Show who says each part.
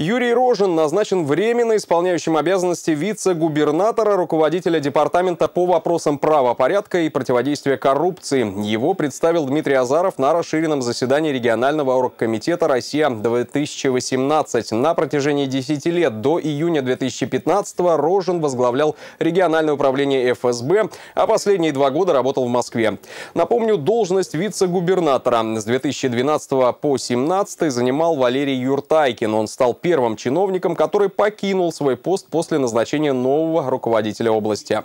Speaker 1: Юрий Рожин назначен временно исполняющим обязанности вице-губернатора, руководителя департамента по вопросам правопорядка и противодействия коррупции. Его представил Дмитрий Азаров на расширенном заседании регионального оргкомитета «Россия-2018». На протяжении 10 лет до июня 2015-го Рожин возглавлял региональное управление ФСБ, а последние два года работал в Москве. Напомню, должность вице-губернатора с 2012 по 2017 занимал Валерий Юртайкин. Он стал первым чиновником, который покинул свой пост после назначения нового руководителя области.